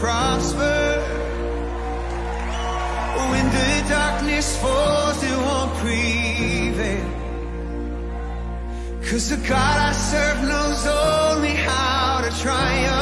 prosper. When the darkness falls, it won't prevail. Cause the God I serve knows only how to triumph.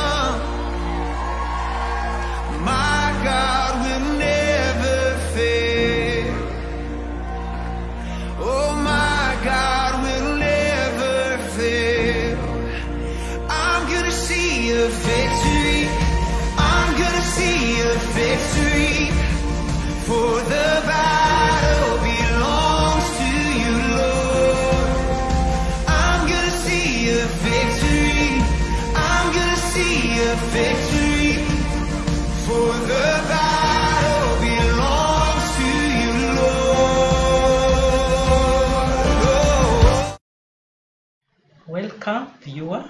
Viewer.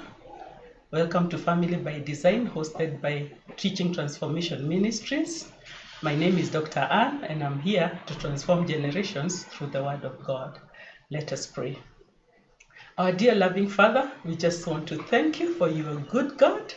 Welcome to Family by Design, hosted by Teaching Transformation Ministries. My name is Dr. Ann, and I'm here to transform generations through the Word of God. Let us pray. Our dear loving Father, we just want to thank you for your good God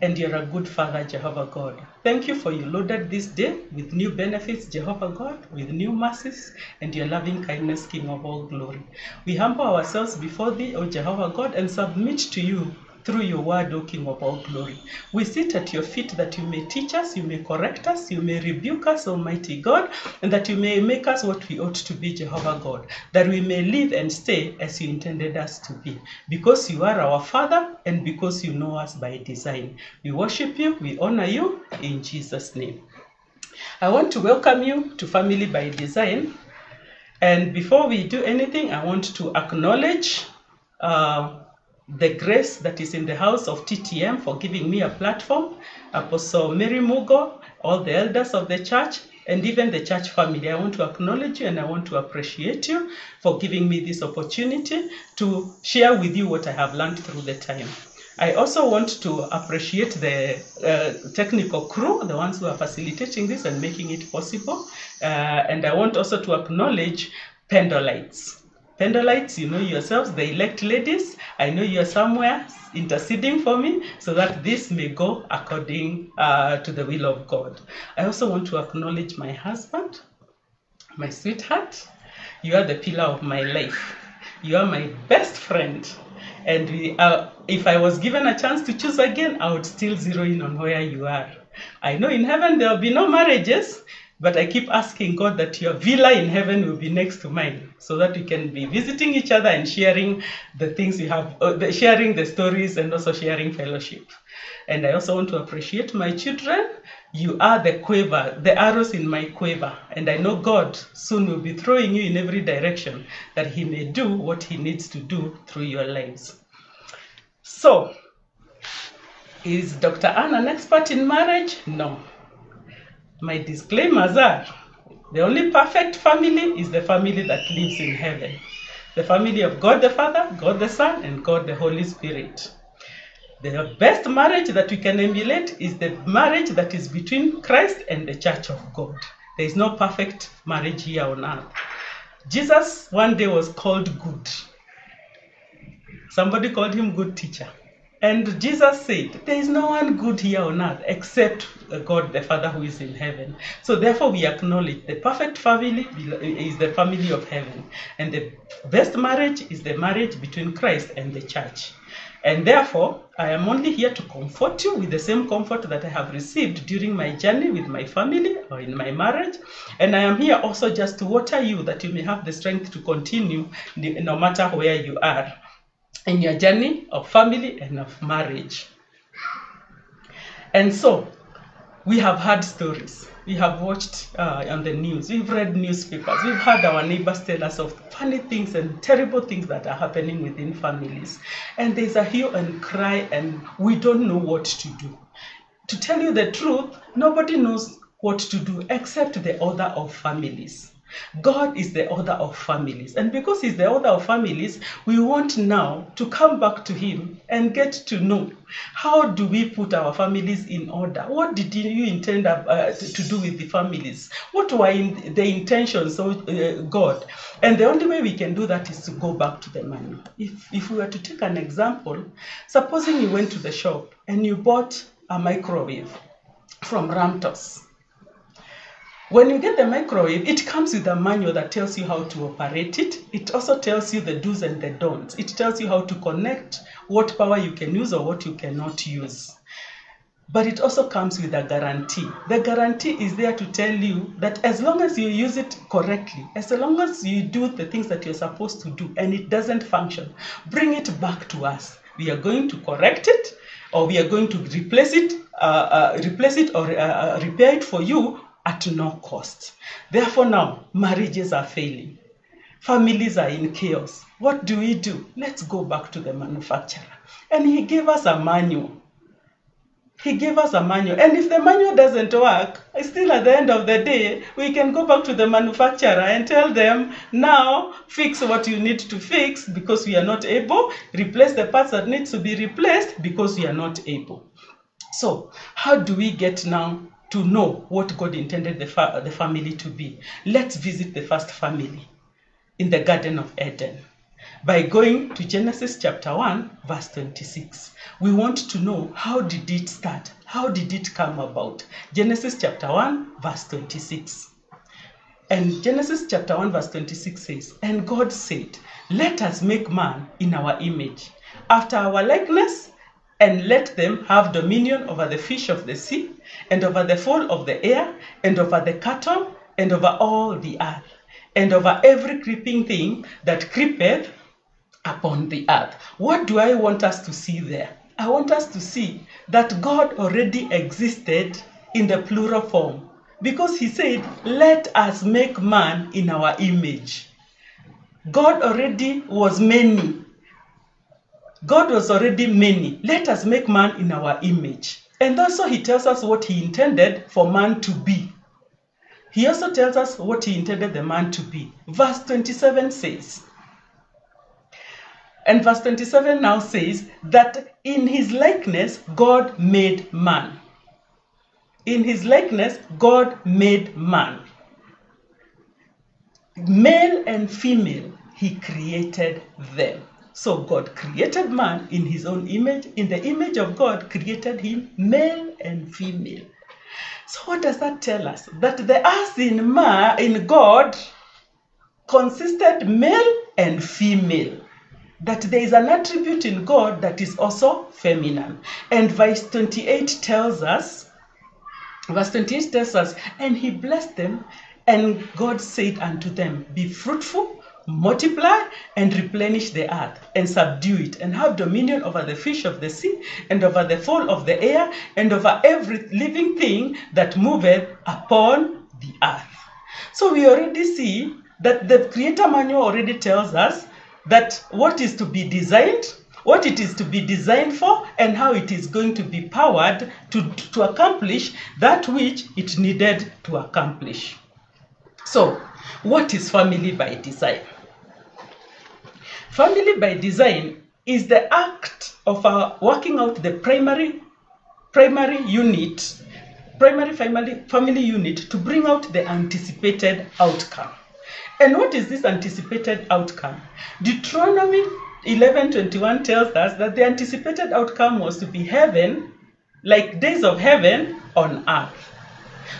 and you're a good Father, Jehovah God. Thank you for you loaded this day with new benefits, Jehovah God, with new mercies and your loving kindness, King of all glory. We humble ourselves before thee, O Jehovah God, and submit to you through your word, O King of all glory. We sit at your feet that you may teach us, you may correct us, you may rebuke us, Almighty God, and that you may make us what we ought to be, Jehovah God, that we may live and stay as you intended us to be. Because you are our Father and because you know us by design. We worship you, we honor you in Jesus' name. I want to welcome you to Family by Design. And before we do anything, I want to acknowledge uh, the grace that is in the house of TTM for giving me a platform, Apostle Mary Mugo, all the elders of the church, and even the church family. I want to acknowledge you and I want to appreciate you for giving me this opportunity to share with you what I have learned through the time. I also want to appreciate the uh, technical crew, the ones who are facilitating this and making it possible. Uh, and I want also to acknowledge Pendolites. Pendolites, you know yourselves, the elect ladies. I know you're somewhere interceding for me so that this may go according uh, to the will of God. I also want to acknowledge my husband, my sweetheart. You are the pillar of my life. You are my best friend. And we are, if I was given a chance to choose again, I would still zero in on where you are. I know in heaven there will be no marriages, but I keep asking God that your villa in heaven will be next to mine so that we can be visiting each other and sharing the things we have, uh, the, sharing the stories and also sharing fellowship. And I also want to appreciate my children. You are the quiver, the arrows in my quiver. And I know God soon will be throwing you in every direction that He may do what He needs to do through your lives. So, is Dr. Ann an expert in marriage? No. My disclaimers are the only perfect family is the family that lives in heaven. The family of God the Father, God the Son, and God the Holy Spirit. The best marriage that we can emulate is the marriage that is between Christ and the church of God. There is no perfect marriage here on earth. Jesus one day was called good. Somebody called him good teacher. And Jesus said, There is no one good here on earth except uh, God the Father who is in heaven. So therefore, we acknowledge the perfect family uh, is the family of heaven. And the best marriage is the marriage between Christ and the church. And therefore, I am only here to comfort you with the same comfort that I have received during my journey with my family or in my marriage. And I am here also just to water you that you may have the strength to continue no matter where you are in your journey of family and of marriage. And so, we have heard stories. We have watched uh, on the news. We've read newspapers. We've heard our neighbors tell us of funny things and terrible things that are happening within families. And there's a hue and cry, and we don't know what to do. To tell you the truth, nobody knows what to do except the author of families. God is the author of families. And because He's the author of families, we want now to come back to Him and get to know how do we put our families in order? What did you intend uh, to, do with the families? What were in the intentions of uh, God? And the only way we can do that is to go back to the manual. If, if we were to take an example, supposing you went to the shop and you bought a microwave from Ramtons. When you get the microwave, it comes with a manual that tells you how to operate it. It also tells you the do's and the don'ts. It tells you how to connect, what power you can use or what you cannot use. But it also comes with a guarantee. The guarantee is there to tell you that as long as you use it correctly, as long as you do the things that you're supposed to do and it doesn't function, bring it back to us. We are going to correct it or we are going to replace it, uh, uh, replace it or uh, uh, repair it for you at no cost. Therefore, now marriages are failing. Families are in chaos. What do we do? Let's go back to the manufacturer. And he gave us a manual. He gave us a manual. And if the manual doesn't work, still at the end of the day, we can go back to the manufacturer and tell them, now fix what you need to fix because we are not able, replace the parts that need to be replaced because we are not able. So, how do we get now to know what God intended the, fa- the family to be? Let's visit the first family in the Garden of Eden by going to Genesis chapter 1 verse 26. We want to know how did it start? How did it come about? Genesis chapter 1 verse 26. And Genesis chapter 1 verse 26 says, And God said, Let us make man in our image, after our likeness, and let them have dominion over the fish of the sea, and over the fowl of the air, and over the cattle, and over all the earth, and over every creeping thing that creepeth upon the earth. What do I want us to see there? I want us to see that God already existed in the plural form because he said, Let us make man in our image. God already was many. God was already many. Let us make man in our image. And also, he tells us what he intended for man to be. He also tells us what he intended the man to be. Verse 27 says, and verse 27 now says that in his likeness, God made man. In his likeness, God made man. Male and female, he created them. So God created man in his own image. In the image of God, created him male and female. So what does that tell us? That the us in man, in God, consisted male and female that there is an attribute in God that is also feminine. And verse 28 tells us, verse 28 tells us, and he blessed them, and God said unto them, Be fruitful, multiply, and replenish the earth, and subdue it, and have dominion over the fish of the sea, and over the fowl of the air, and over every living thing that moveth upon the earth. So we already see that the Creator Manual already tells us that what is to be designed, what it is to be designed for, and how it is going to be powered to, to accomplish that which it needed to accomplish. So, what is family by design? Family by design is the act of our working out the primary primary unit, primary family family unit to bring out the anticipated outcome. And what is this anticipated outcome? Deuteronomy 11:21 tells us that the anticipated outcome was to be heaven, like days of heaven on earth.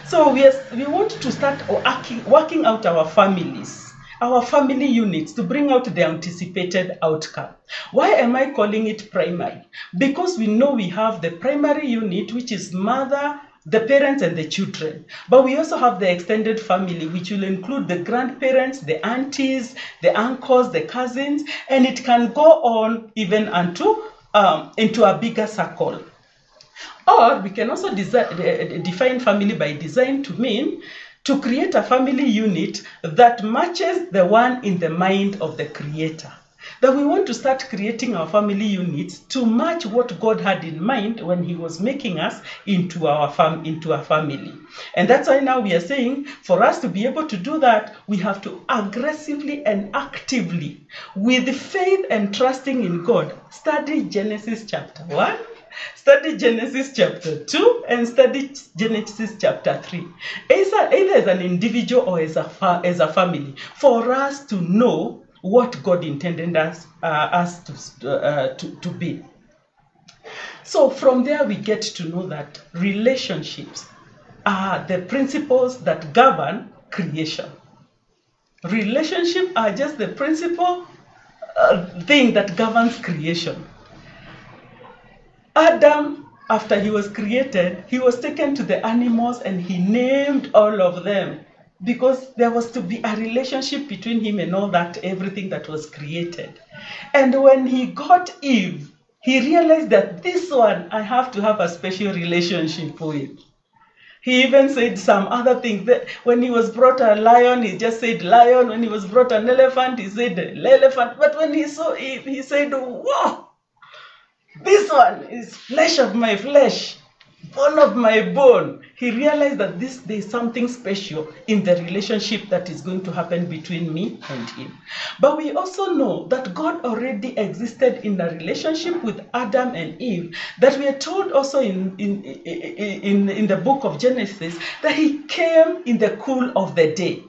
So we, are, we want to start working, working out our families, our family units to bring out the anticipated outcome. Why am I calling it primary? Because we know we have the primary unit, which is mother, the parents and the children. But we also have the extended family, which will include the grandparents, the aunties, the uncles, the cousins, and it can go on even unto um, into a bigger circle. Or we can also desi- define family by design to mean to create a family unit that matches the one in the mind of the creator that we want to start creating our family units to match what God had in mind when He was making us into our fam- into a family. And that's why now we are saying for us to be able to do that, we have to aggressively and actively, with faith and trusting in God, study Genesis chapter 1 study Genesis chapter 2 and study Genesis chapter 3. Either, either as an individual or as a, as a family, for us to know what God intended us, uh, us to, uh, to, to be. So from there, we get to know that relationships are the principles that govern creation. Relationships are just the principle uh, thing that governs creation. Adam, after he was created, he was taken to the animals and he named all of them because there was to be a relationship between him and all that, everything that was created. And when he got Eve, he realized that this one I have to have a special relationship with. He even said some other things. That when he was brought a lion, he just said lion. When he was brought an elephant, he said elephant. But when he saw Eve, he said, Whoa, this one is flesh of my flesh, bone of my bone. He realized that this there is something special in the relationship that is going to happen between me and him. But we also know that God already existed in a relationship with Adam and Eve. That we are told also in in, in, in the book of Genesis that he came in the cool of the day.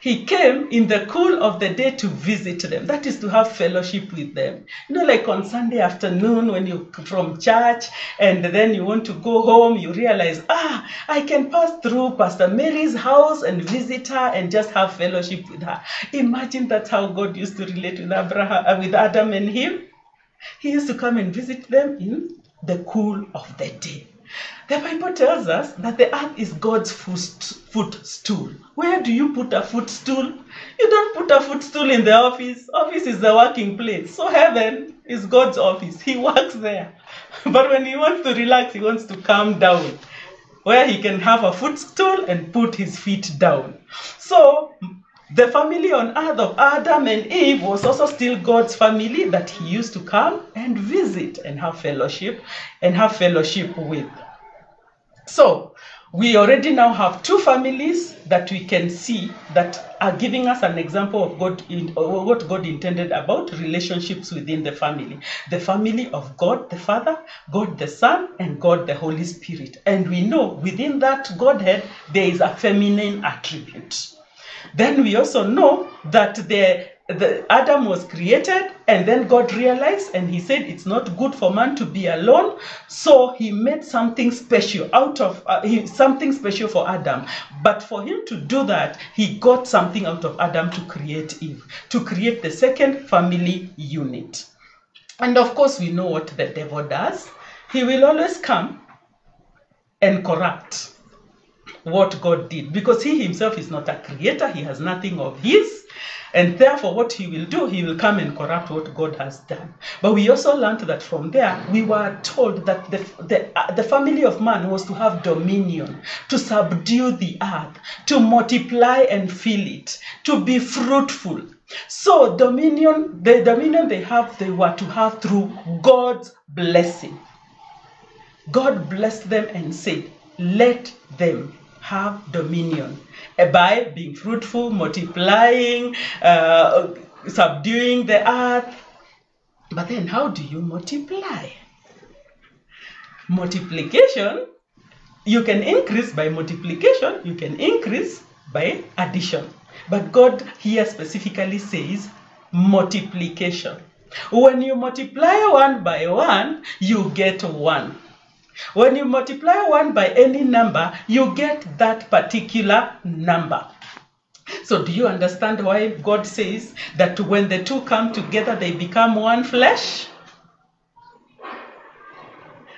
He came in the cool of the day to visit them. That is to have fellowship with them. You know, like on Sunday afternoon when you from church and then you want to go home, you realize, ah, I can pass through Pastor Mary's house and visit her and just have fellowship with her. Imagine that's how God used to relate with Abraham, uh, with Adam and him. He used to come and visit them in the cool of the day. The Bible tells us that the earth is God's footstool. Where do you put a footstool? You don't put a footstool in the office. Office is the working place. So heaven is God's office. He works there. But when he wants to relax, he wants to calm down, where he can have a footstool and put his feet down. So the family on earth of Adam and Eve was also still God's family that he used to come and visit and have fellowship and have fellowship with. So, we already now have two families that we can see that are giving us an example of God in, what God intended about relationships within the family. The family of God the Father, God the Son, and God the Holy Spirit. And we know within that Godhead there is a feminine attribute. Then we also know that the, the Adam was created and then God realized and he said it's not good for man to be alone. So he made something special out of uh, he, something special for Adam. But for him to do that, he got something out of Adam to create Eve, to create the second family unit. And of course, we know what the devil does. He will always come and corrupt what God did because he himself is not a creator, he has nothing of his. And therefore, what he will do, he will come and corrupt what God has done. But we also learned that from there, we were told that the, the, uh, the family of man was to have dominion, to subdue the earth, to multiply and fill it, to be fruitful. So, dominion, the dominion they have, they were to have through God's blessing. God blessed them and said, Let them have dominion by being fruitful, multiplying, uh, subduing the earth. But then, how do you multiply? Multiplication, you can increase by multiplication, you can increase by addition. But God here specifically says multiplication. When you multiply one by one, you get one. When you multiply one by any number, you get that particular number. So, do you understand why God says that when the two come together, they become one flesh?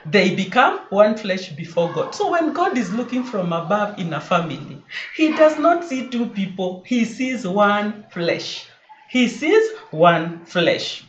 They become one flesh before God. So, when God is looking from above in a family, He does not see two people, He sees one flesh. He sees one flesh.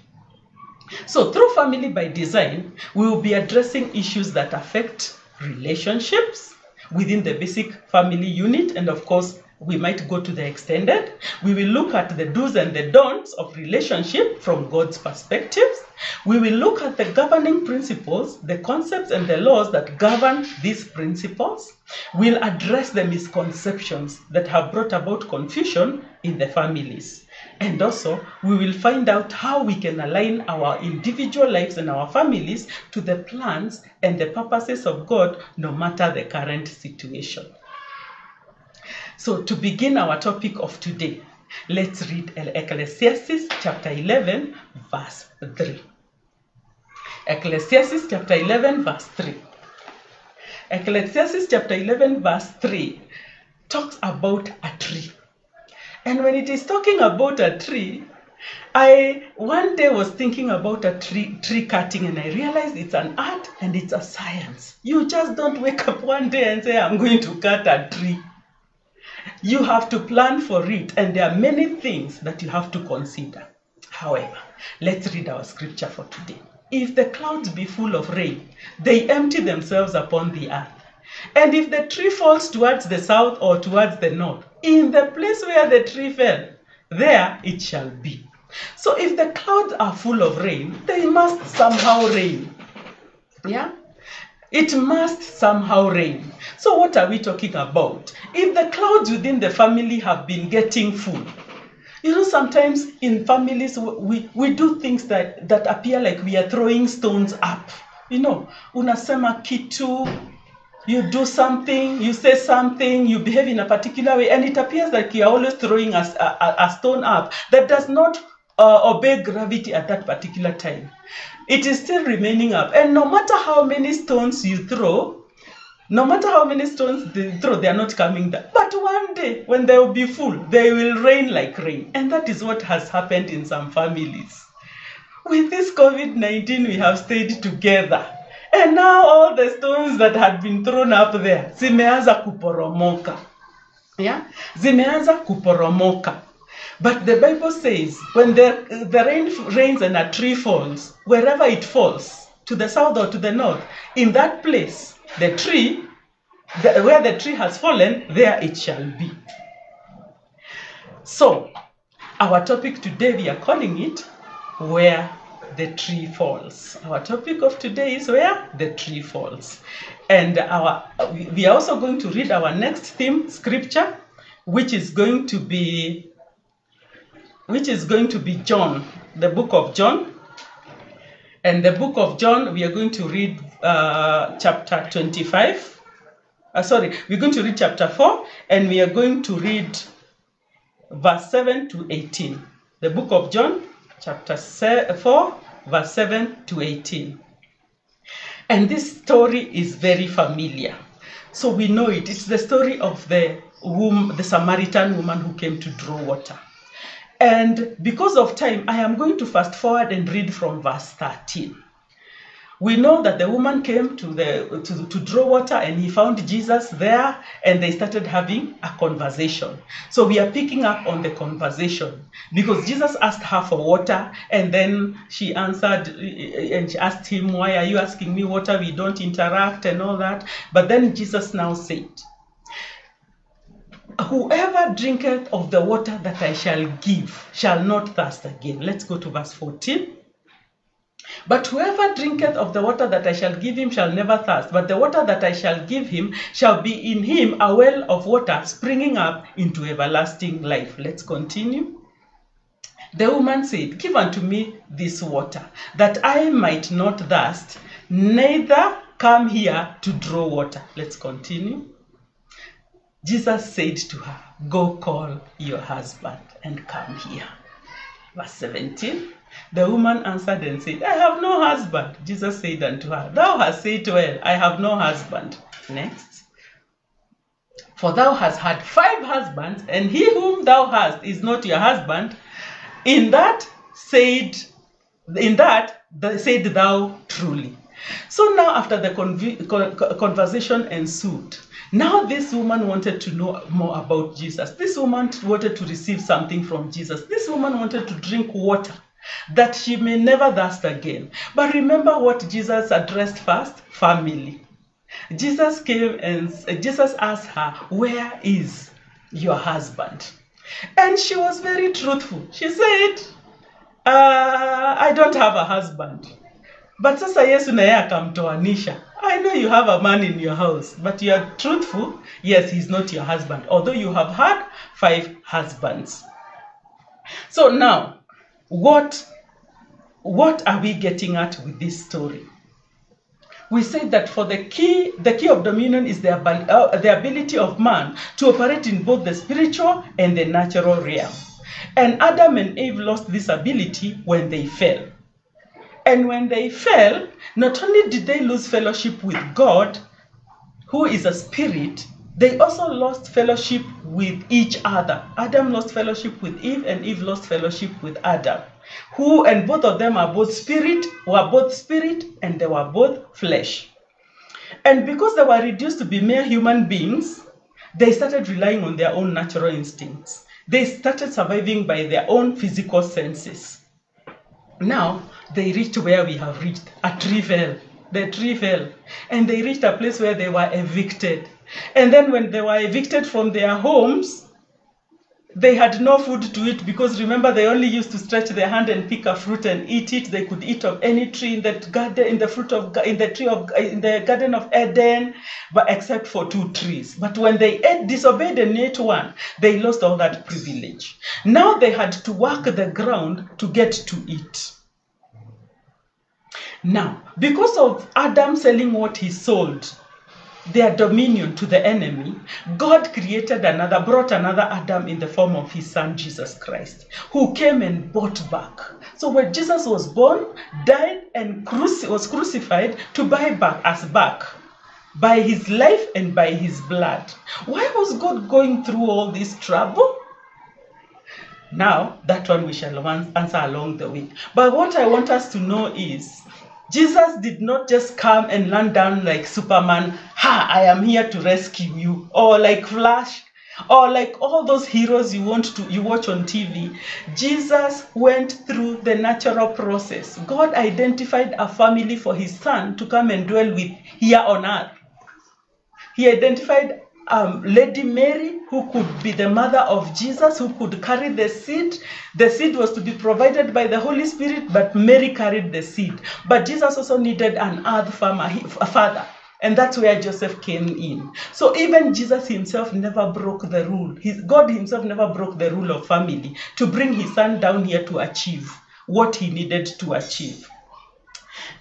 So, through Family by Design, we will be addressing issues that affect relationships within the basic family unit, and of course, we might go to the extended. We will look at the do's and the don'ts of relationship from God's perspectives. We will look at the governing principles, the concepts and the laws that govern these principles. We'll address the misconceptions that have brought about confusion in the families. And also, we will find out how we can align our individual lives and our families to the plans and the purposes of God, no matter the current situation. So, to begin our topic of today, let's read Ecclesiastes chapter 11, verse 3. Ecclesiastes chapter 11, verse 3. Ecclesiastes chapter 11, verse 3 talks about a tree. And when it is talking about a tree, I one day was thinking about a tree tree cutting and I realized it's an art and it's a science. You just don't wake up one day and say I'm going to cut a tree. You have to plan for it and there are many things that you have to consider. However, let's read our scripture for today. If the clouds be full of rain, they empty themselves upon the earth. And if the tree falls towards the south or towards the north, in the place where the tree fell, there it shall be. So if the clouds are full of rain, they must somehow rain. Yeah? It must somehow rain. So what are we talking about? If the clouds within the family have been getting full, you know, sometimes in families we, we do things that, that appear like we are throwing stones up. You know, unasema kitu, you do something, you say something, you behave in a particular way, and it appears like you are always throwing a, a, a stone up that does not uh, obey gravity at that particular time. It is still remaining up. And no matter how many stones you throw, no matter how many stones they throw, they are not coming down. But one day, when they will be full, they will rain like rain. And that is what has happened in some families. With this COVID 19, we have stayed together. And now all the stones that had been thrown up there, zimeanza kuporomoka. Yeah? Zimeanza kuporomoka. But the Bible says when the, the rain rains and a tree falls, wherever it falls, to the south or to the north, in that place, the tree, the, where the tree has fallen, there it shall be. So, our topic today, we are calling it Where the Tree Falls. Our topic of today is Where the Tree Falls. And our we are also going to read our next theme scripture, which is going to be which is going to be John, the book of John. And the book of John, we are going to read uh, chapter 25. Uh, sorry, we're going to read chapter 4, and we are going to read verse 7 to 18. The book of John, chapter 4, verse 7 to 18. And this story is very familiar. So we know it. It's the story of the wom- the Samaritan woman who came to draw water. And because of time, I am going to fast forward and read from verse 13. We know that the woman came to, the, to, to draw water and he found Jesus there and they started having a conversation. So we are picking up on the conversation because Jesus asked her for water and then she answered and she asked him, Why are you asking me water? We don't interact and all that. But then Jesus now said, Whoever drinketh of the water that I shall give shall not thirst again. Let's go to verse 14. But whoever drinketh of the water that I shall give him shall never thirst, but the water that I shall give him shall be in him a well of water springing up into everlasting life. Let's continue. The woman said, Give unto me this water, that I might not thirst, neither come here to draw water. Let's continue. Jesus said to her, Go call your husband and come here. Verse 17. The woman answered and said, I have no husband. Jesus said unto her, Thou hast said well, I have no husband. Next. For thou hast had five husbands, and he whom thou hast is not your husband. In that said, in that said thou truly. So now, after the conv- con- con- conversation ensued, now this woman wanted to know more about Jesus. This woman wanted to receive something from Jesus. This woman wanted to drink water that she may never thirst again. But remember what Jesus addressed first? Family. Jesus came and Jesus asked her, Where is your husband? And she was very truthful. She said, uh, I don't have a husband. But sasa Yesu yeye akamtoanisha. I know you have a man in your house, but you are truthful. Yes, he's not your husband, although you have had five husbands. So now, what what are we getting at with this story? We say that for the key, the key of dominion is the, uh, the ability of man to operate in both the spiritual and the natural realm. And Adam and Eve lost this ability when they fell. And when they fell, not only did they lose fellowship with God, who is a spirit, they also lost fellowship with each other. Adam lost fellowship with Eve, and Eve lost fellowship with Adam. Who and both of them are both spirit, were both spirit, and they were both flesh. And because they were reduced to be mere human beings, they started relying on their own natural instincts. They started surviving by their own physical senses. Now they reached where we have reached a tree fell. The tree fell. And they reached a place where they were evicted. And then when they were evicted from their homes, they had no food to eat because remember they only used to stretch their hand and pick a fruit and eat it. They could eat of any tree in that garden, in the fruit of in the tree of in the garden of Eden, but except for two trees. But when they ate, disobeyed and ate one, they lost all that privilege. Now they had to work the ground to get to eat. Now, because of Adam selling what he sold, their dominion to the enemy, God created another, brought another Adam in the form of his son Jesus Christ, who came and bought back. So when Jesus was born, died, and cruci- was crucified to buy back us back by his life and by his blood. Why was God going through all this trouble? Now, that one we shall answer along the way. But what I want us to know is Jesus did not just come and land down like Superman, ha, I am here to rescue you, or like Flash, or like all those heroes you want to you watch on TV. Jesus went through the natural process. God identified a family for his son to come and dwell with here on earth. He identified um, Lady Mary, who could be the mother of Jesus, who could carry the seed. The seed was to be provided by the Holy Spirit, but Mary carried the seed. But Jesus also needed an earth farmer, a father. And that's where Joseph came in. So even Jesus himself never broke the rule. His, God himself never broke the rule of family to bring his son down here to achieve what he needed to achieve.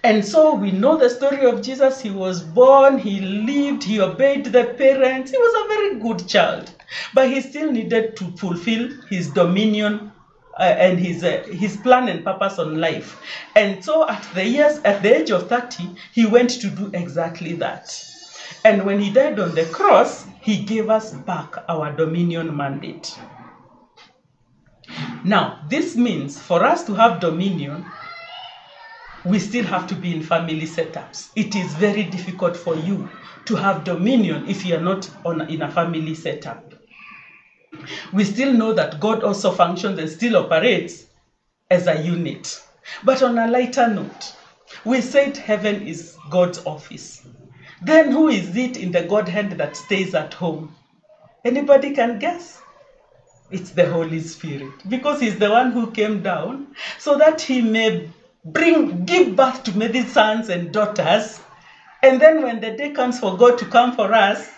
And so we know the story of Jesus. He was born, he lived, he obeyed the parents. He was a very good child. But he still needed to fulfill his dominion uh, and his uh, his plan and purpose on life. And so at the years at the age of 30, he went to do exactly that. And when he died on the cross, he gave us back our dominion mandate. Now, this means for us to have dominion, we still have to be in family setups. It is very difficult for you to have dominion if you are not on, in a family setup. We still know that God also functions and still operates as a unit. But on a lighter note, we said heaven is God's office. Then who is it in the Godhead that stays at home? Anybody can guess? It's the Holy Spirit because He's the one who came down so that He may bring give birth to many sons and daughters. And then when the day comes for god to come for us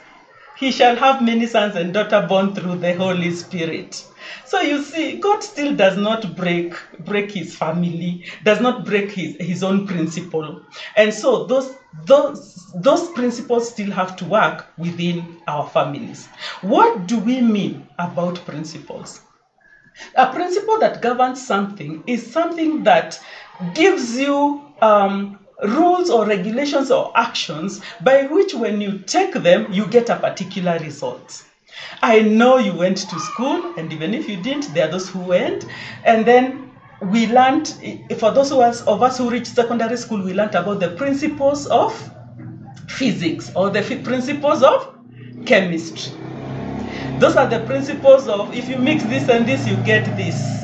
he shall have many sons and daughter born through the holy spirit. So you see god still does not break break his family does not break his, his own principle. And so those those those principles still have to work within our families. What do we mean about principles? A principle that governs something is something that gives you um, rules or regulations or actions by which when you take them you get a particular result. I know you went to school and even if you didn't there are those who went. And then we learned for those who us, of us who reached secondary school we learned about the principles of physics or the principles of chemistry. Those are the principles of if you mix this and this you get this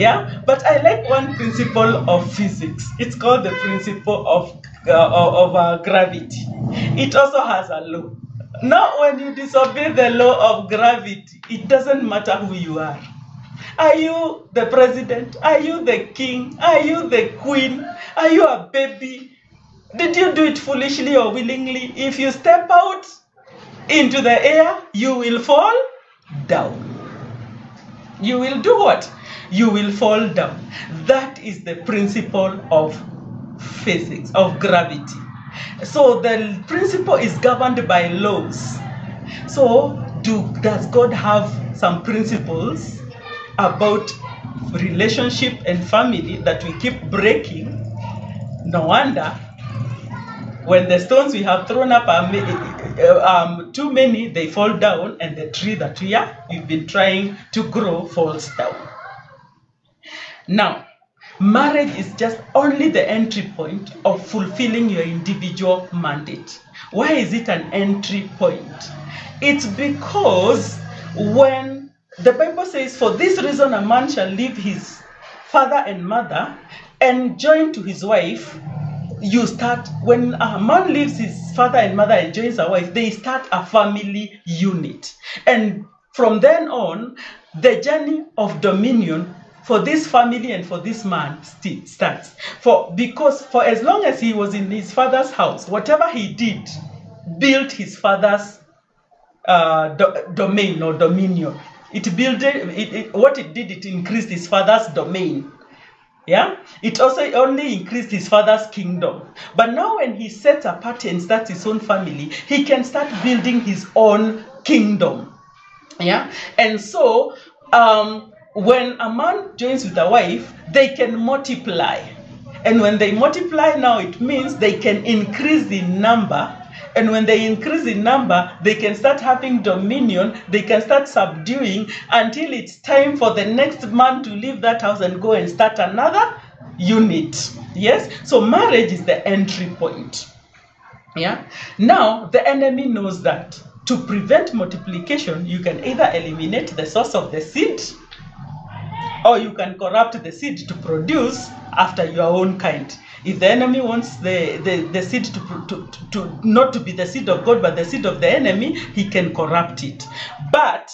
yeah? But i like one principle of physics. It's called the principle of uh, of uh, gravity. It also has a law. Now when you disobey the law of gravity it doesn't matter who you are. Are you the president? Are you the king? Are you the queen? Are you a baby? Did you do it foolishly or willingly? If you step out into the air you will fall down. You will do what you will fall down. That is the principle of physics, of gravity. So the principle is governed by laws. So do does God have some principles about relationship and family that we keep breaking? No wonder when the stones we have thrown up are uh, um, too many, they fall down, and the tree that we are, we've been trying to grow falls down. Now, marriage is just only the entry point of fulfilling your individual mandate. Why is it an entry point? It's because when the Bible says, For this reason, a man shall leave his father and mother and join to his wife. You start, when a man leaves his father and mother and joins a wife, they start a family unit. And from then on, the journey of dominion for this family and for this man still starts. For because for as long as he was in his father's house, whatever he did built his father's uh, do- domain or dominion. It built it, it, what it did, it increased his father's domain. Yeah, it also only increased his father's kingdom. But now, when he sets apart and starts his own family, he can start building his own kingdom. Yeah, and so um, when a man joins with a wife, they can multiply. And when they multiply now, it means they can increase in number. And when they increase in number, they can start having dominion, they can start subduing until it's time for the next man to leave that house and go and start another unit. Yes? So marriage is the entry point. Yeah? Now, the enemy knows that to prevent multiplication, you can either eliminate the source of the seed or you can corrupt the seed to produce after your own kind. If the enemy wants the, the, the seed to, to, to, not to be the seed of God but the seed of the enemy, he can corrupt it. But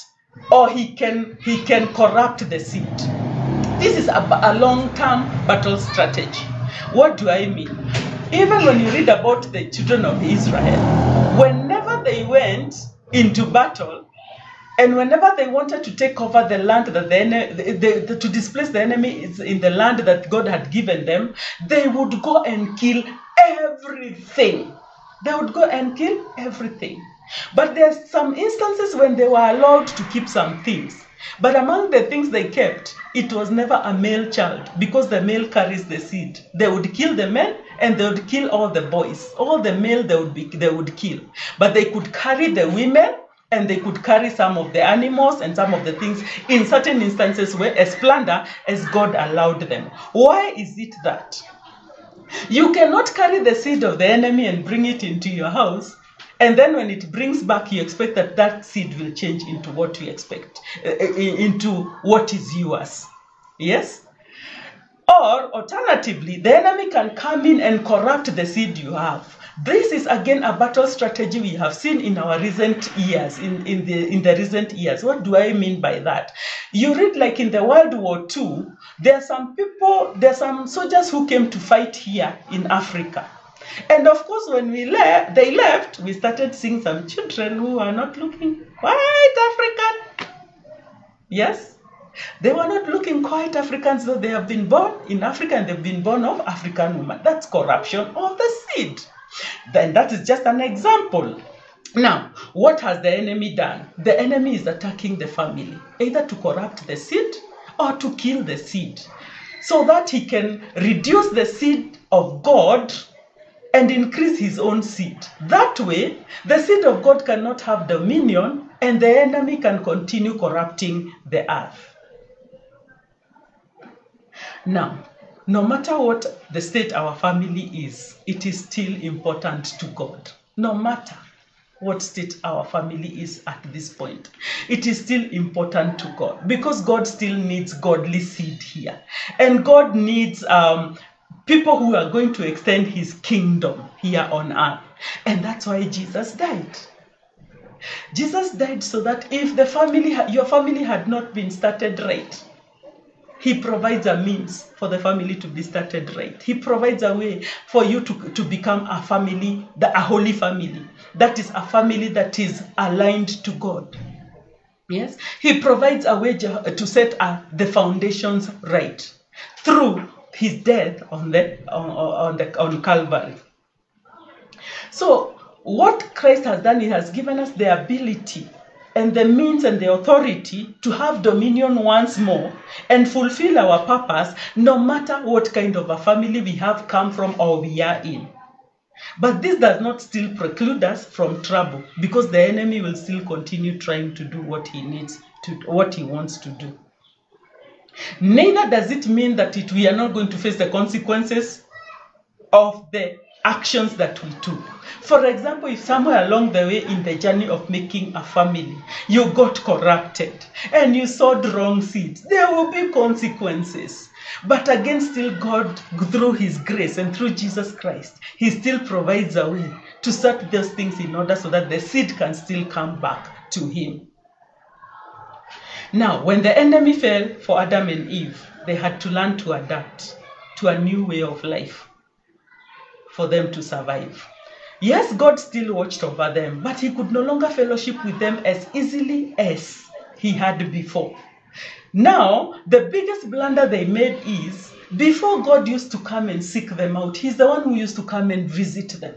or he can he can corrupt the seed. This is a, a long-term battle strategy. What do I mean? Even when you read about the children of Israel, whenever they went into battle, and whenever they wanted to take over the land that the, the, the, to displace the enemy in the land that God had given them, they would go and kill everything. They would go and kill everything. But there's some instances when they were allowed to keep some things. But among the things they kept, it was never a male child because the male carries the seed. They would kill the men and they would kill all the boys. All the male they would be they would kill. But they could carry the women and they could carry some of the animals and some of the things in certain instances where as plunder as God allowed them. Why is it that? You cannot carry the seed of the enemy and bring it into your house. And then when it brings back, you expect that that seed will change into what you expect, uh, uh, into what is yours. Yes? Or alternatively, the enemy can come in and corrupt the seed you have. This is again a battle strategy we have seen in our recent years, in, in, the, in the recent years. What do I mean by that? You read like in the World War II, there are some people, there are some soldiers who came to fight here in Africa. And of course, when we left, they left, we started seeing some children who are not looking quite African. Yes? They were not looking quite Africans, though they have been born in Africa and they've been born of African women. That's corruption of the seed. Then that is just an example. Now, what has the enemy done? The enemy is attacking the family, either to corrupt the seed or to kill the seed, so that he can reduce the seed of God and increase his own seed. That way, the seed of God cannot have dominion and the enemy can continue corrupting the earth. Now, no matter what the state our family is, it is still important to God. No matter what state our family is at this point, it is still important to God because God still needs godly seed here. And God needs um, people who are going to extend his kingdom here on earth. And that's why Jesus died. Jesus died so that if the family, your family had not been started right, he provides a means for the family to be started right. He provides a way for you to, to become a family, the, a holy family. That is a family that is aligned to God. Yes, He provides a way to set uh, the foundations right through His death on the on, on the on Calvary. So, what Christ has done, He has given us the ability and the means and the authority to have dominion once more and fulfill our purpose, no matter what kind of a family we have come from or we are in. But this does not still preclude us from trouble because the enemy will still continue trying to do what he needs to what he wants to do. Neither does it mean that it, we are not going to face the consequences of the actions that we took. For example, if somewhere along the way in the journey of making a family, you got corrupted and you sowed wrong seeds, there will be consequences. But again, still, God, through His grace and through Jesus Christ, He still provides a way to set those things in order so that the seed can still come back to Him. Now, when the enemy fell for Adam and Eve, they had to learn to adapt to a new way of life for them to survive. Yes, God still watched over them, but he could no longer fellowship with them as easily as he had before. Now, the biggest blunder they made is before God used to come and seek them out, he's the one who used to come and visit them.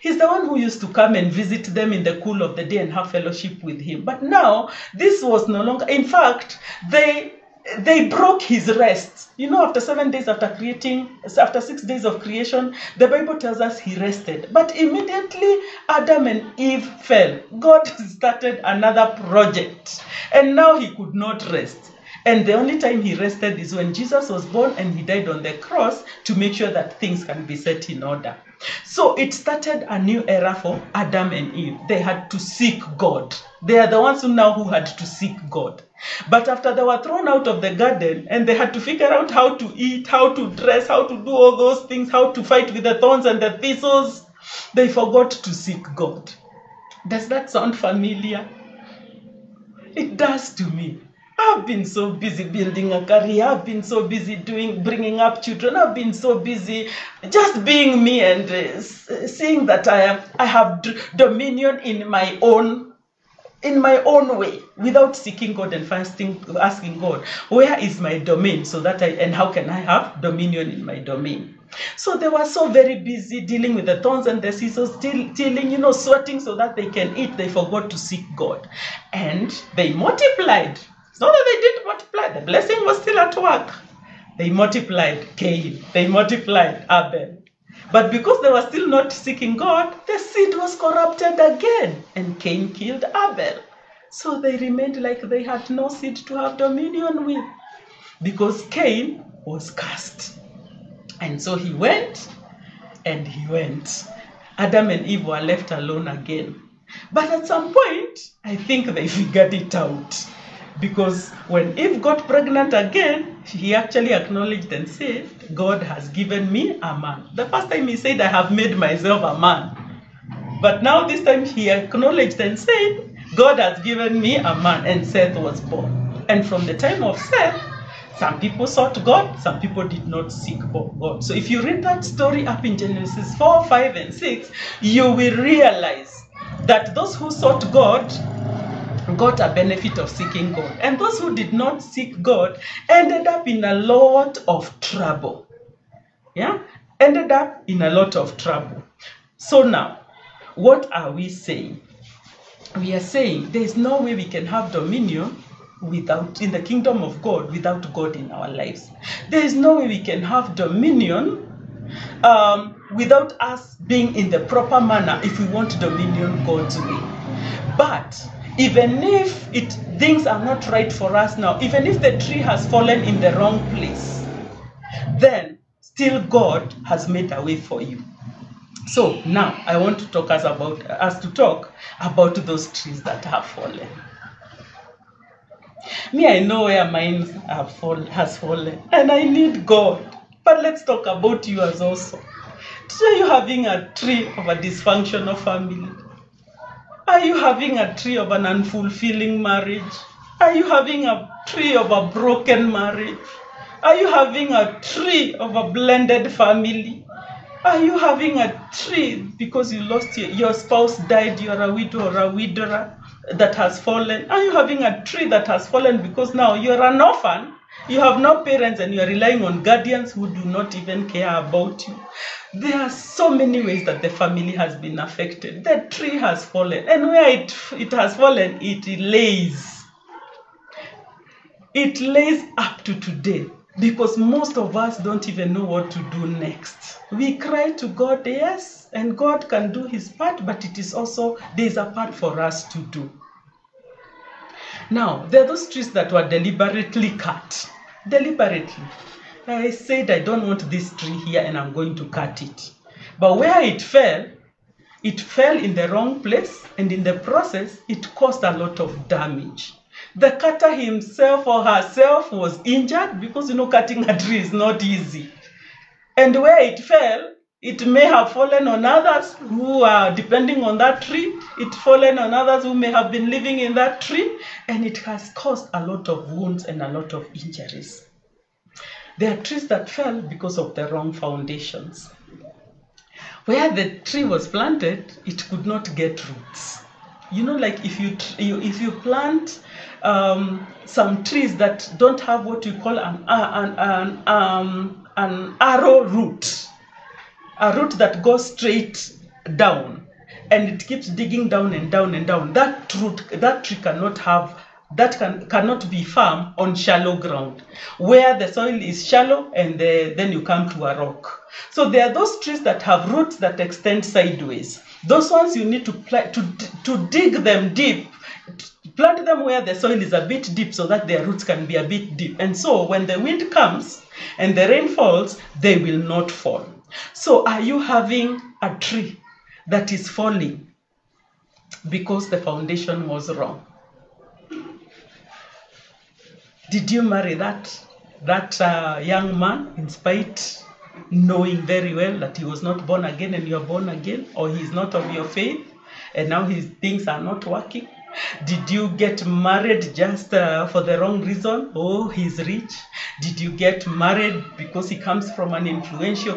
He's the one who used to come and visit them in the cool of the day and have fellowship with him. But now, this was no longer, in fact, they they broke his rest. You know, after seven days after creating, after six days of creation, the Bible tells us he rested. But immediately Adam and Eve fell. God started another project. And now he could not rest. And the only time he rested is when Jesus was born and he died on the cross to make sure that things can be set in order. So it started a new era for Adam and Eve. They had to seek God. They are the ones who now who had to seek God. But after they were thrown out of the garden and they had to figure out how to eat, how to dress, how to do all those things, how to fight with the thorns and the thistles, they forgot to seek God. Does that sound familiar? It does to me. I've been so busy building a career. I've been so busy doing, bringing up children. I've been so busy just being me and uh, seeing that I am, I have d- dominion in my own, in my own way, without seeking God and fasting, asking God, where is my domain, so that I and how can I have dominion in my domain. So they were so very busy dealing with the thorns and the scissors, till, tilling, you know, sweating so that they can eat. They forgot to seek God, and they multiplied it's not that they didn't multiply, the blessing was still at work. They multiplied Cain, they multiplied Abel. But because they were still not seeking God, the seed was corrupted again, and Cain killed Abel. So they remained like they had no seed to have dominion with, because Cain was cursed. And so he went and he went. Adam and Eve were left alone again. But at some point, I think they figured it out because when Eve got pregnant again, he actually acknowledged and said, God has given me a man. The first time he said, I have made myself a man. But now this time he acknowledged and said, God has given me a man, and Seth was born. And from the time of Seth, some people sought God, some people did not seek God. So if you read that story up in Genesis 4, 5, and 6, you will realize that those who sought God got a benefit of seeking God. And those who did not seek God ended up in a lot of trouble. Yeah? Ended up in a lot of trouble. So now, what are we saying? We are saying there is no way we can have dominion without in the kingdom of God without God in our lives. There is no way we can have dominion um, without us being in the proper manner if we want dominion God's way. But even if it things are not right for us now, even if the tree has fallen in the wrong place, then still God has made a way for you. So now I want to talk us about us to talk about those trees that have fallen. Me, I know where mine have fall, has fallen, and I need God. But let's talk about you as also. Today, you having a tree of a dysfunctional family. Are you having a tree of an unfulfilling marriage? Are you having a tree of a broken marriage? Are you having a tree of a blended family? Are you having a tree because you lost your, your spouse died, you're a widow or a widower that has fallen? Are you having a tree that has fallen because now you're an orphan? You have no parents and you're relying on guardians who do not even care about you. There are so many ways that the family has been affected. The tree has fallen, and where it, it has fallen, it lays. It lays up to today because most of us don't even know what to do next. We cry to God, yes, and God can do his part, but it is also, there's a part for us to do. Now, there are those trees that were deliberately cut. Deliberately. I said, I don't want this tree here and I'm going to cut it. But where it fell, it fell in the wrong place, and in the process, it caused a lot of damage. The cutter himself or herself was injured because you know, cutting a tree is not easy. And where it fell, it may have fallen on others who are depending on that tree. It fallen on others who may have been living in that tree, and it has caused a lot of wounds and a lot of injuries. There are trees that fell because of the wrong foundations. Where the tree was planted, it could not get roots. You know, like if you you- if you plant um, some trees that don't have what you call an an an, um, an arrow root, a root that goes straight down, and it keeps digging down and down and down. That root, that tree cannot have that can cannot be firm on shallow ground where the soil is shallow and the, then you come to a rock. So there are those trees that have roots that extend sideways. Those ones you need to pla- to to dig them deep plant them where the soil is a bit deep so that their roots can be a bit deep. And so when the wind comes and the rain falls they will not fall. So are you having a tree that is falling because the foundation was wrong did you marry that that uh, young man in spite knowing very well that he was not born again and you are born again or he is not of your faith and now his things are not working? Did you get married just uh, for the wrong reason? Oh he's rich. Did you get married because he comes from an influential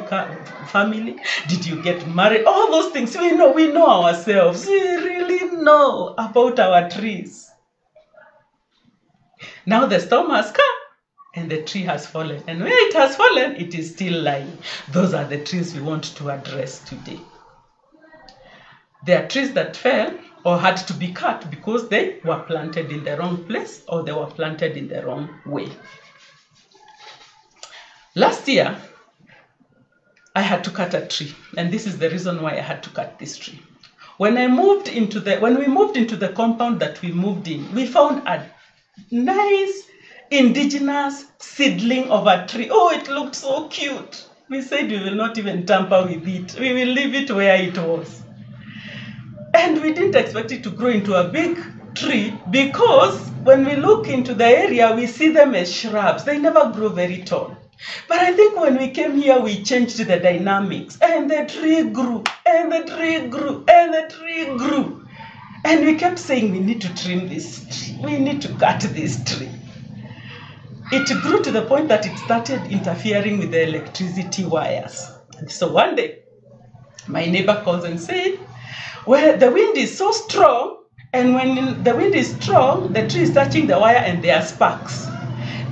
family? Did you get married? All those things we know we know ourselves. We really know about our trees now the storm has come and the tree has fallen. And where it has fallen, it is still lying. Those are the trees we want to address today. There are trees that fell or had to be cut because they were planted in the wrong place or they were planted in the wrong way. Last year, I had to cut a tree, and this is the reason why I had to cut this tree. When I moved into the when we moved into the compound that we moved in, we found a nice indigenous seedling of a tree. Oh, it looked so cute. We said we will not even tamper with it. We will leave it where it was. And we didn't expect it to grow into a big tree because when we look into the area, we see them as shrubs. They never grow very tall. But I think when we came here, we changed the dynamics, and the tree grew, and the tree grew, and the tree grew. And we kept saying, we need to trim this tree, we need to cut this tree. It grew to the point that it started interfering with the electricity wires. And so one day, my neighbor calls and said, Well, the wind is so strong, and when the wind is strong, the tree is touching the wire and there are sparks.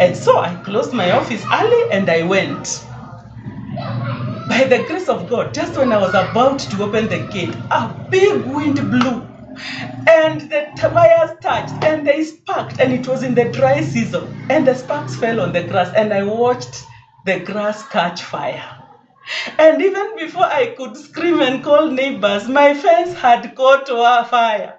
And so I closed my office early and I went. By the grace of God, just when I was about to open the gate, a big wind blew and the wires touched and they sparked and it was in the dry season and the sparks fell on the grass and I watched the grass catch fire. And even before I could scream and call neighbors, my fence had caught fire.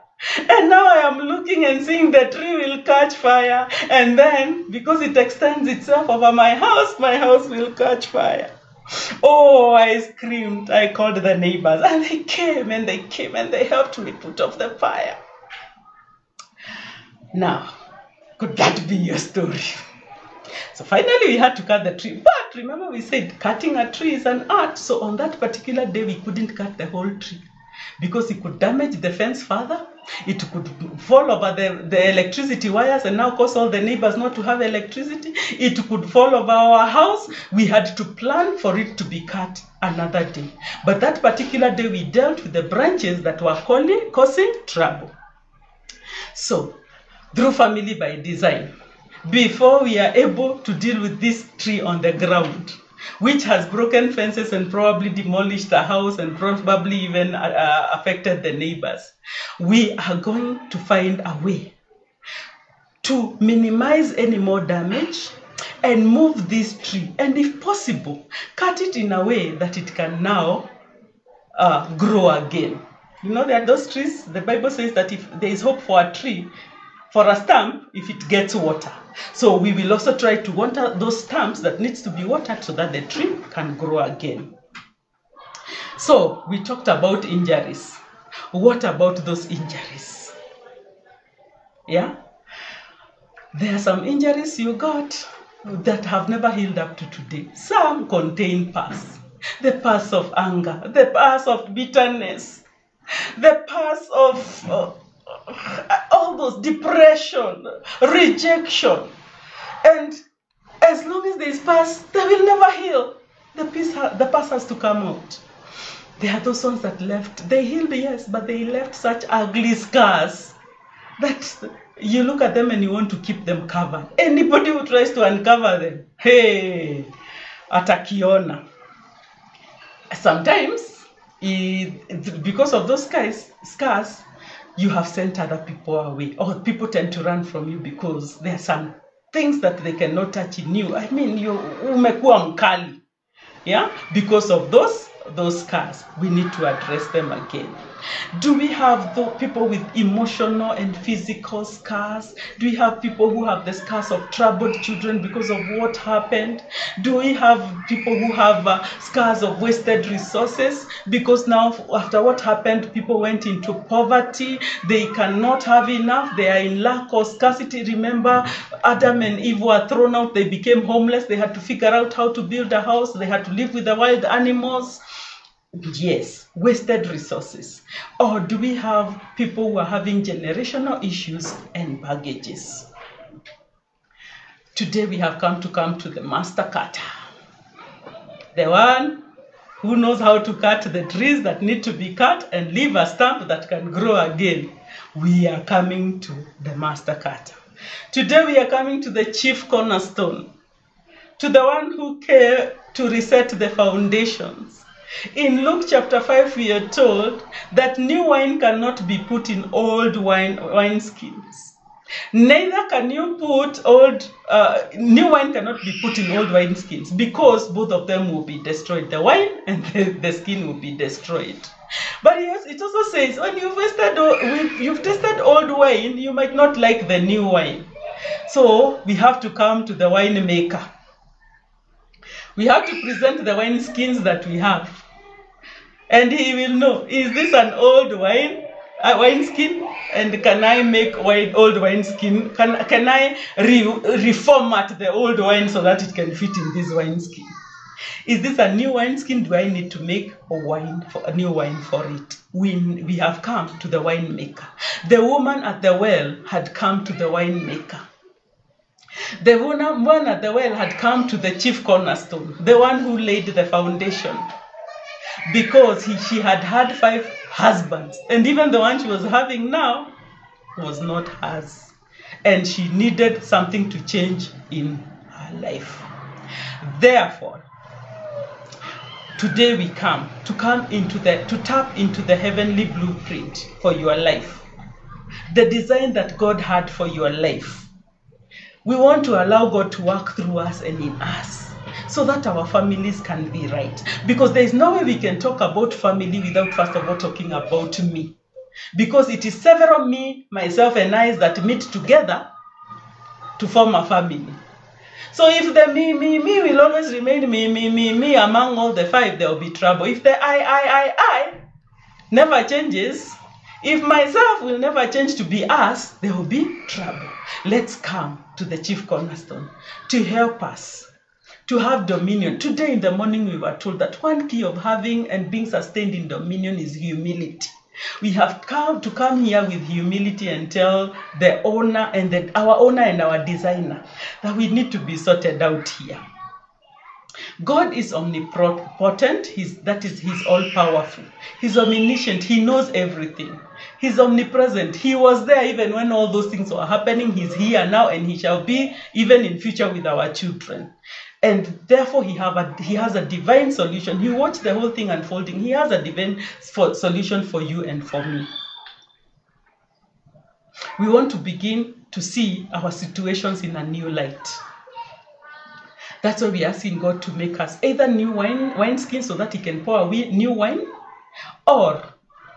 And now I am looking and seeing the tree will catch fire. And then, because it extends itself over my house, my house will catch fire. Oh, I screamed. I called the neighbors, and they came and they came and they helped me put off the fire. Now, could that be your story? So finally, we had to cut the tree. But remember, we said cutting a tree is an art. So on that particular day, we couldn't cut the whole tree because it could damage the fence further. It could fall over the, the electricity wires and now cause all the neighbors not to have electricity. It could fall over our house. We had to plan for it to be cut another day. But that particular day, we dealt with the branches that were calling, causing trouble. So, through family by design, before we are able to deal with this tree on the ground, which has broken fences and probably demolished the house and probably even uh, uh, affected the neighbors, we are going to find a way to minimize any more damage and move this tree and if possible cut it in a way that it can now uh, grow again. You know, there are those trees. The Bible says that if there is hope for a tree, for a stump, if it gets water. So we will also try to water those stumps that needs to be watered so that the tree can grow again. So we talked about injuries. What about those injuries? Yeah? There are some injuries you got that have never healed up to today. Some contain pus, the pus of anger, the pus of bitterness, the pus of uh, those depression, rejection. And as long as there is past, they will never heal. The, piece the pus has to come out. There are those ones that left. They healed, yes, but they left such ugly scars that you look at them and you want to keep them covered. Anybody who tries to uncover them, hey, atakiona. Sometimes, it, because of those scars, scars, you have sent other people away, or people tend to run from you because there are some things that they cannot touch in you. I mean, you umekuwa mkali, yeah, because of those those scars. We need to address them again. Do we have the people with emotional and physical scars? Do we have people who have the scars of troubled children because of what happened? Do we have people who have uh, scars of wasted resources because now, after what happened, people went into poverty? They cannot have enough. They are in lack or scarcity. Remember, Adam and Eve were thrown out. They became homeless. They had to figure out how to build a house. They had to live with the wild animals. Yes, wasted resources. Or do we have people who are having generational issues and baggages? Today we have come to come to the master cutter. The one who knows how to cut the trees that need to be cut and leave a stump that can grow again. We are coming to the master cutter. Today we are coming to the chief cornerstone, to the one who came to reset the foundations. In Luke chapter 5, we are told that new wine cannot be put in old wine wineskins. Neither can you put old, uh, new wine cannot be put in old wineskins because both of them will be destroyed. The wine and the, the skin will be destroyed. But it also says when you've tasted, you've tasted old wine, you might not like the new wine. So we have to come to the winemaker. We have to present the wine skins that we have. And he will know, is this an old wine? A wine skin? And can I make wine, old wine skin? Can, can I re, reformat the old wine so that it can fit in this wine skin? Is this a new wine skin? Do I need to make a wine for a new wine for it? We, we have come to the winemaker. The woman at the well had come to the winemaker. The one at the well had come to the chief cornerstone, the one who laid the foundation. Because he, she had had five husbands, and even the one she was having now was not hers. And she needed something to change in her life. Therefore, today we come to come into the to tap into the heavenly blueprint for your life. The design that God had for your life we want to allow God to work through us and in us so that our families can be right. Because there is no way we can talk about family without first of all talking about me. Because it is several me, myself, and I that meet together to form a family. So if the me, me, me will always remain me, me, me, me among all the five, there will be trouble. If the I, I, I, I never changes, if myself will never change to be us, there will be trouble. Let's come to the chief cornerstone to help us to have dominion. Today in the morning, we were told that one key of having and being sustained in dominion is humility. We have come to come here with humility and tell the owner and the, our owner and our designer that we need to be sorted out here. God is omnipotent, he's, that is, He's all powerful. He's omniscient, He knows everything. He's omnipresent. He was there even when all those things were happening. He's here now and He shall be even in future with our children. And therefore, he, have a, he has a divine solution. He watched the whole thing unfolding. He has a divine for, solution for you and for me. We want to begin to see our situations in a new light. That's why we're asking God to make us either new wine, wine skins so that He can pour wi- new wine, or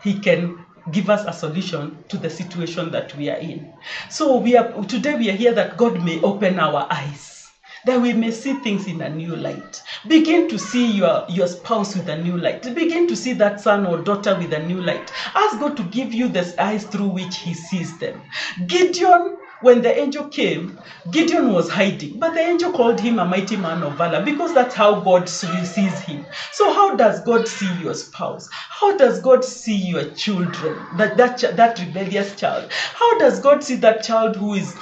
he can give us a solution to the situation that we are in. So we are today we are here that God may open our eyes that we may see things in a new light. Begin to see your, your spouse with a new light. Begin to see that son or daughter with a new light. Ask God to give you the eyes through which He sees them. Gideon, when the angel came, Gideon was hiding, but the angel called him a mighty man of valor because that's how God sees him. So, how does God see your spouse? How does God see your children? That, that, that rebellious child? How does God see that child who is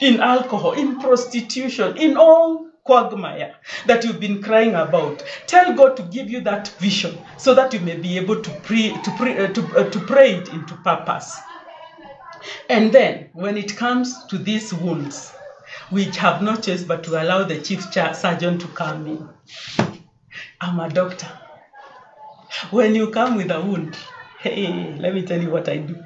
in alcohol, in prostitution, in all quagmire that you've been crying about. Tell God to give you that vision so that you may be able to pray to pray uh, to, uh, to pray it into purpose. And then when it comes to these wounds, which have no choice but to allow the chief surgeon to come in. I'm a doctor. When you come with a wound, hey, let me tell you what I do.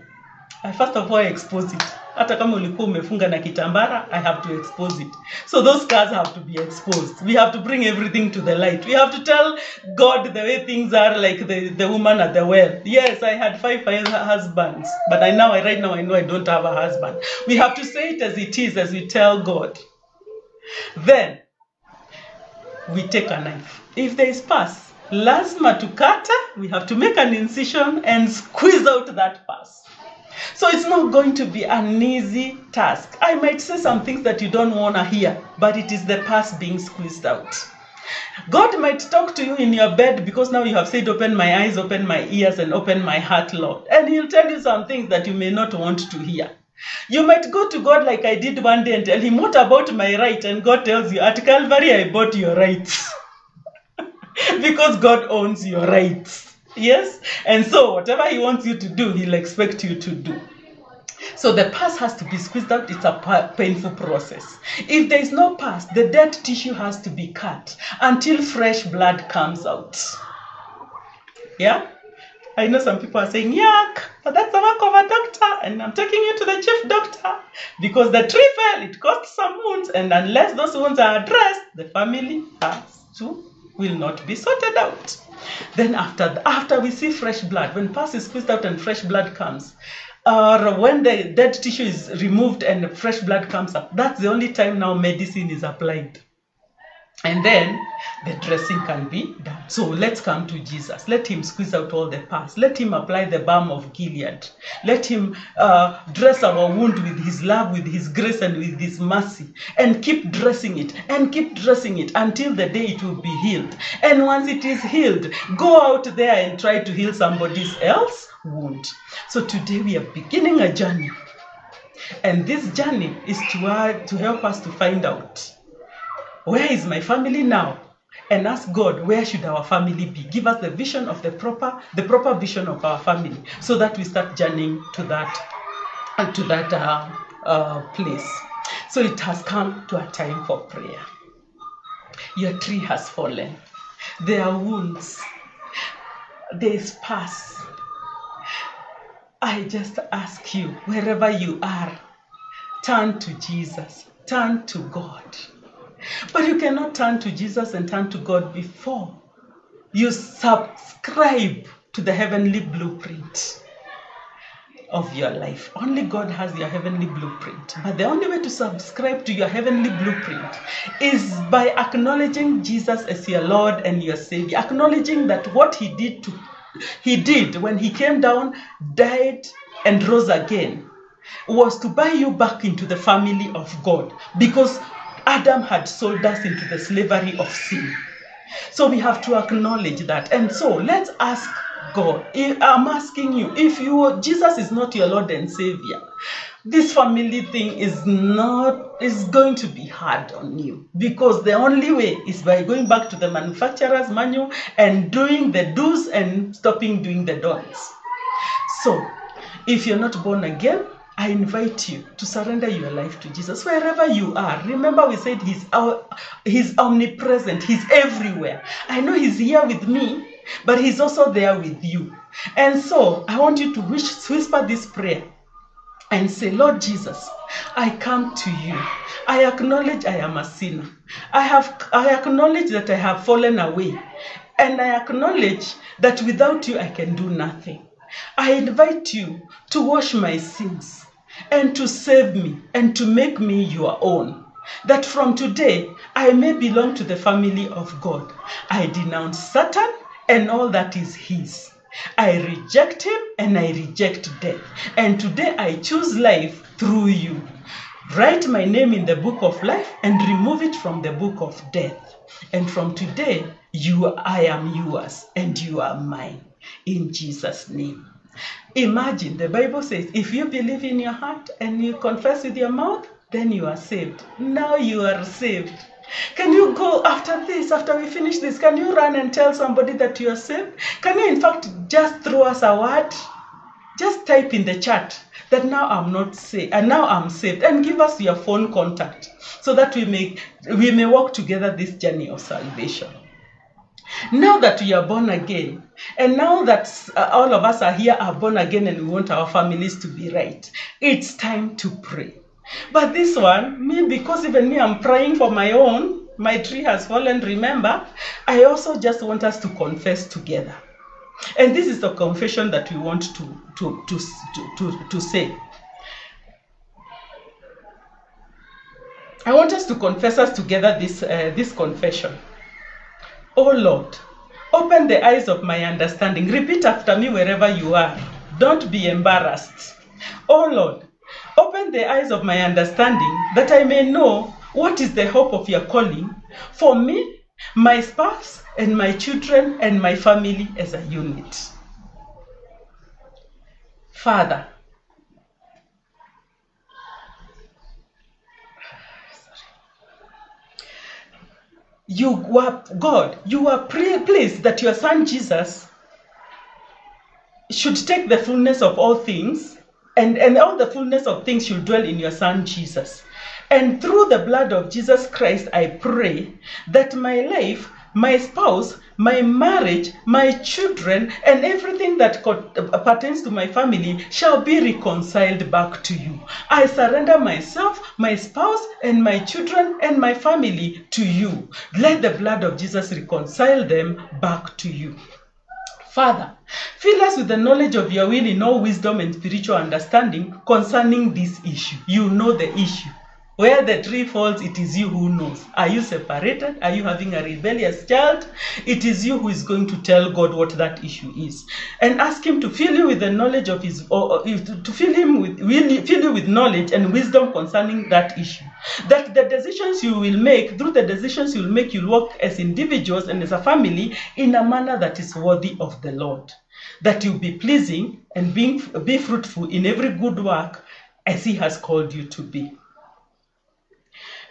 I first of all expose it. Hata kama ulikuwa umefunga na kitambara, I have to expose it. So those scars have to be exposed. We have to bring everything to the light. We have to tell God the way things are, like the, the woman at the well. Yes, I had five husbands, but I now, I, right now, I know I don't have a husband. We have to say it as it is, as we tell God. Then we take a knife. If there is pus, lazima tukata, we have to make an incision and squeeze out that. So it's not going to be an easy task. I might say some things that you don't want to hear, but it is the past being squeezed out. God might talk to you in your bed because now you have said, Open my eyes, open my ears, and open my heart, Lord. And He'll tell you some things that you may not want to hear. You might go to God like I did one day and tell Him, What about my right? And God tells you, At Calvary, I bought your rights. because God owns your rights. Yes? And so, whatever He wants you to do, He'll expect you to do. So the pus has to be squeezed out. It's a painful process. If there is no pus, the dead tissue has to be cut until fresh blood comes out. Yeah? I know some people are saying, yuck, but that's the work of a doctor, and I'm taking you to the chief doctor because the tree fell, it caused some wounds, and unless those wounds are addressed, the family has to will not be sorted out. Then after after we see fresh blood, when pus is squeezed out and fresh blood comes, or when the dead tissue is removed and fresh blood comes up, that's the only time now medicine is applied. And then the dressing can be done. So let's come to Jesus. Let him squeeze out all the pus. Let him apply the balm of Gilead. Let him uh, dress our wound with his love, with his grace, and with his mercy. And keep dressing it and keep dressing it until the day it will be healed. And once it is healed, go out there and try to heal somebody else's wound. So today we are beginning a journey. And this journey is to, uh, to help us to find out where is my family now? And ask god where should our family be? Give us the vision of the proper the proper vision of our family so that we start journeying to that to that uh, uh, place. So it has come to a time for prayer. Your tree has fallen. There are wounds. There is pus i just ask you wherever you are turn to jesus. Turn to god but you cannot turn to Jesus and turn to God before you subscribe to the heavenly blueprint of your life. Only God has your heavenly blueprint. But the only way to subscribe to your heavenly blueprint is by acknowledging Jesus as your Lord and your Savior, acknowledging that what He did to He did when He came down, died, and rose again was to buy you back into the family of God because Adam had sold us into the slavery of sin. So we have to acknowledge that. And so let's ask God. I'm asking you, if you Jesus is not your Lord and Savior, this family thing is not is going to be hard on you because the only way is by going back to the manufacturer's manual and doing the do's and stopping doing the don'ts. So if you're not born again, I invite you to surrender your life to Jesus wherever you are. Remember, we said He's our, He's omnipresent. He's everywhere. I know He's here with me, but He's also there with you. And so I want you to whisper this prayer and say, Lord Jesus, I come to you. I acknowledge I am a sinner. I have I acknowledge that I have fallen away. and I acknowledge that without you I can do nothing. I invite you to wash my sins and to save me and to make me your own. That from today I may belong to the family of God. I denounce Satan and all that is his. I reject him and I reject death. And today I choose life through you. Write my name in the book of life and remove it from the book of death. And from today, you I am yours and you are mine. In Jesus' name. Imagine the Bible says, if you believe in your heart and you confess with your mouth, then you are saved. Now you are saved. Can you go after this, after we finish this? Can you run and tell somebody that you are saved? Can you, in fact, just throw us a word? Just type in the chat that now I'm not saved, and uh, now I'm saved, and give us your phone contact so that we may we may walk together this journey of salvation. Now that we are born again, and now that uh, all of us are here are born again and we want our families to be right, it's time to pray. But this one, me, because even me, I'm praying for my own, my tree has fallen, remember, I also just want us to confess together. And this is the confession that we want to, to, to, to, to, to say. I want us to confess us together this, uh, this confession. Oh Lord, open the eyes of my understanding. Repeat after me wherever you are. Don't be embarrassed. Oh Lord, open the eyes of my understanding that I may know what is the hope of your calling for me, my spouse, and my children and my family as a unit. Father, you were God, you were pleased that your son Jesus should take the fullness of all things, and, and all the fullness of things should dwell in your son Jesus. And through the blood of Jesus Christ, I pray that my life, my spouse, my marriage, my children, and everything that uh, pertains to my family shall be reconciled back to you. I surrender myself, my spouse, and my children and my family to you. Let the blood of Jesus reconcile them back to you. Father, fill us with the knowledge of your will in all wisdom and spiritual understanding concerning this issue. You know the issue. Where the tree falls, it is you who knows. Are you separated? Are you having a rebellious child? It is you who is going to tell God what that issue is, and ask Him to fill you with the knowledge of His, or, to fill Him with, fill you with knowledge and wisdom concerning that issue. That the decisions you will make, through the decisions you will make, you'll walk as individuals and as a family in a manner that is worthy of the Lord. That you'll be pleasing and being be fruitful in every good work as He has called you to be.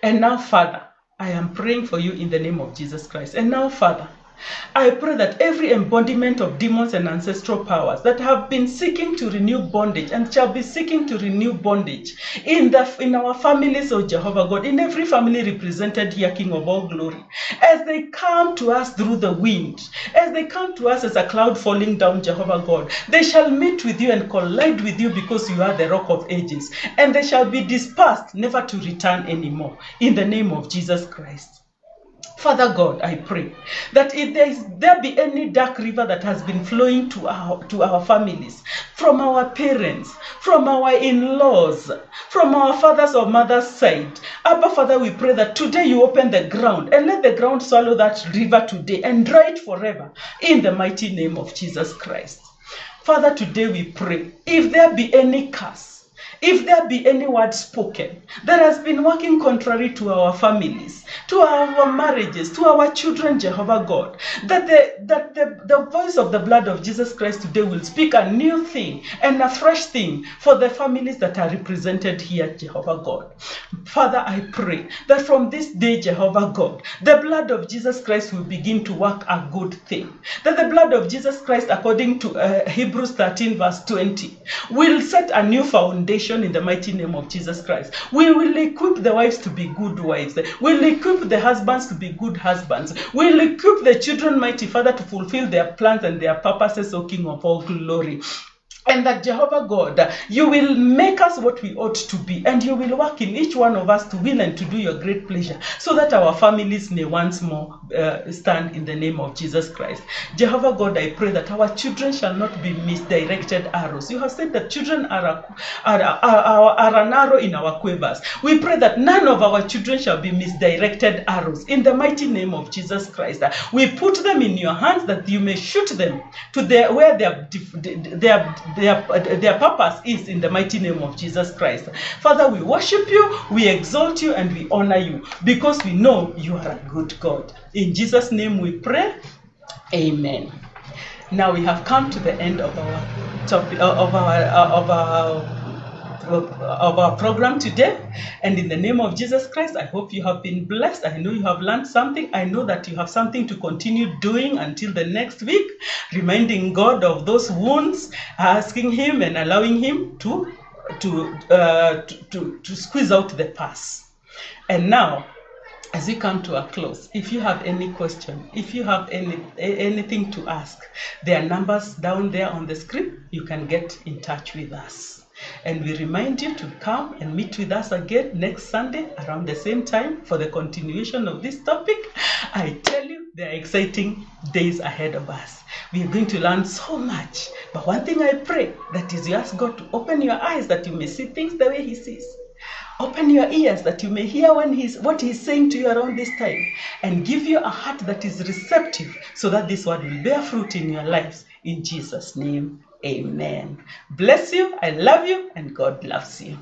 And now, Father, I am praying for you in the name of Jesus Christ. And now, Father, I pray that every embodiment of demons and ancestral powers that have been seeking to renew bondage and shall be seeking to renew bondage in the in our families, oh Jehovah God, in every family represented here, King of all glory, as they come to us through the wind, as they come to us as a cloud falling down, Jehovah God, they shall meet with you and collide with you because you are the rock of ages, and they shall be dispersed, never to return anymore. In the name of Jesus Christ. Father God, I pray that if there is there be any dark river that has been flowing to our to our families, from our parents, from our in-laws, from our fathers or mothers' side, Abba Father, we pray that today you open the ground and let the ground swallow that river today and dry it forever in the mighty name of Jesus Christ. Father, today we pray if there be any curse if there be any word spoken that has been working contrary to our families, to our marriages, to our children, Jehovah God, that the that the, the voice of the blood of Jesus Christ today will speak a new thing and a fresh thing for the families that are represented here, Jehovah God. Father, I pray that from this day, Jehovah God, the blood of Jesus Christ will begin to work a good thing. That the blood of Jesus Christ, according to uh, Hebrews 13, verse 20, will set a new foundation in the mighty name of Jesus Christ. We will equip the wives to be good wives. We'll equip the husbands to be good husbands. We'll equip the children, mighty Father, to fulfill their plans and their purposes, O King of all glory. And that Jehovah God, you will make us what we ought to be, and you will work in each one of us to will and to do your great pleasure, so that our families may once more uh, stand in the name of Jesus Christ. Jehovah God, I pray that our children shall not be misdirected arrows. You have said that children are, are, are, are, are an arrow in our quivers. We pray that none of our children shall be misdirected arrows. In the mighty name of Jesus Christ, we put them in your hands that you may shoot them to their, where they their, their, their purpose is in the mighty name of Jesus Christ. Father, we worship you, we exalt you, and we honor you because we know you are a good God. In Jesus' name we pray. Amen. Now we have come to the end of our topic uh, of our uh, of our of our program today. And in the name of Jesus Christ, I hope you have been blessed. I know you have learned something. I know that you have something to continue doing until the next week, reminding God of those wounds, asking Him and allowing Him to to uh, to, to, to squeeze out the pus. And now as we come to a close, if you have any question, if you have any anything to ask, there are numbers down there on the screen. You can get in touch with us. And we remind you to come and meet with us again next Sunday around the same time for the continuation of this topic. I tell you, there are exciting days ahead of us. We are going to learn so much. But one thing I pray that is you ask God to open your eyes that you may see things the way He sees. Open your ears that you may hear when he's, what He's saying to you around this time and give you a heart that is receptive so that this word will bear fruit in your lives. In Jesus' name, amen. Bless you. I love you, and God loves you.